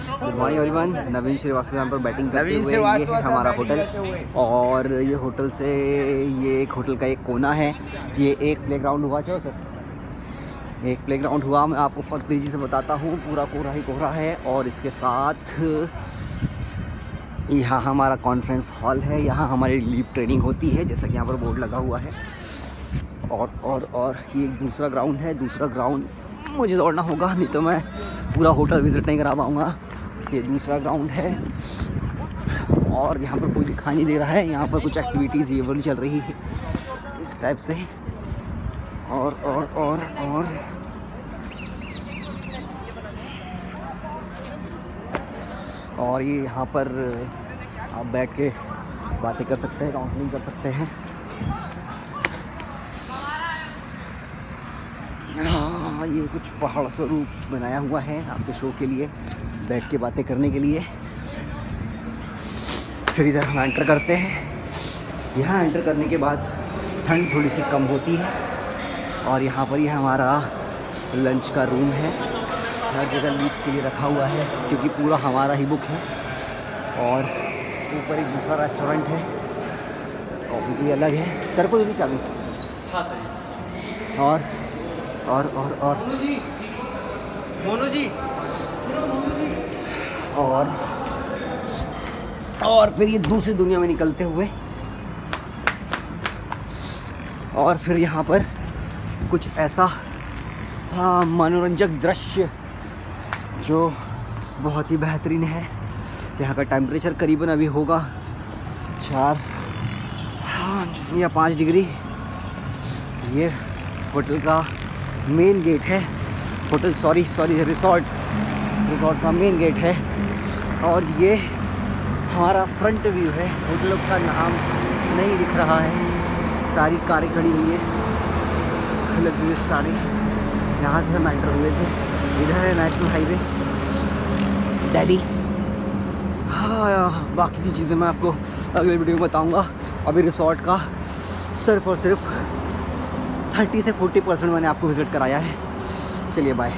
Good morning everyone Naveen Shrivastava यहाँ पर batting करते हुए। ये है हमारा होटल। और ये होटल से ये एक होटल का एक कोना है। ये एक प्लेग्राउंड हुआ चलो सर। एक प्लेग्राउंड हुआ मैं आपको फ़र्क तेज़ी से बताता हूँ। पूरा कोहरा ही कोहरा है। और इसके साथ यहाँ हमारा कॉन्फ्रेंस हॉल है। यहाँ हमारी लीव ट्रेनिंग होती है जैसा कि यहाँ पर बोर्ड लगा हुआ है। और और और ये एक दूसरा ग्राउंड है। दूसरा ग्राउंड मुझे दौड़ना होगा, नहीं तो मैं पूरा होटल विज़िट नहीं करा पाऊँगा। ये दूसरा ग्राउंड है। और यहाँ पर कोई दिखाई नहीं दे रहा है। यहाँ पर कुछ एक्टिविटीज़ ये वाली चल रही है। इस टाइप से। और और और और। और ये यहाँ पर आप बैठ के बातें कर सकते हैं काउंसलिंग कर सकते हैं। हाँ ये कुछ पहाड़ स्वरूप बनाया हुआ है आपके शो के लिए बैठ के बातें करने के लिए। फिर इधर हम एंटर करते हैं। यहाँ एंटर करने के बाद ठंड थोड़ी सी कम होती है और यहाँ पर ये यह हमारा लंच का रूम है। हर जगह लीक के लिए रखा हुआ है क्योंकि पूरा हमारा ही बुक है और ऊपर एक दूसरा रेस्टोरेंट है। कॉफ़ी भी अलग है। सर को दीदी चाबी और और और और। मोनू जी और और फिर ये दूसरी दुनिया में निकलते हुए और फिर यहाँ पर कुछ ऐसा हाँ, मनोरंजक दृश्य जो बहुत ही बेहतरीन है। यहाँ का टेम्परेचर करीबन अभी होगा चार हाँ, या पाँच डिग्री। ये होटल का मेन गेट है। Hotel sorry sorry resort resort का मेन गेट है। और ये हमारा फ्रंट व्यू है। होटल का नाम नहीं दिख रहा है। सारी कारें खड़ी हुई है। लग्जरियस कारें। यहाँ से हम एंटर हुए थे। इधर है नेशनल हाईवे दिल्ली। हाँ बाकी की चीज़ें मैं आपको अगले वीडियो में बताऊँगा। अभी रिसोर्ट का सिर्फ़ और सिर्फ़ थर्टी से फोर्टी परसेंट मैंने आपको विज़िट कराया है। चलिए बाय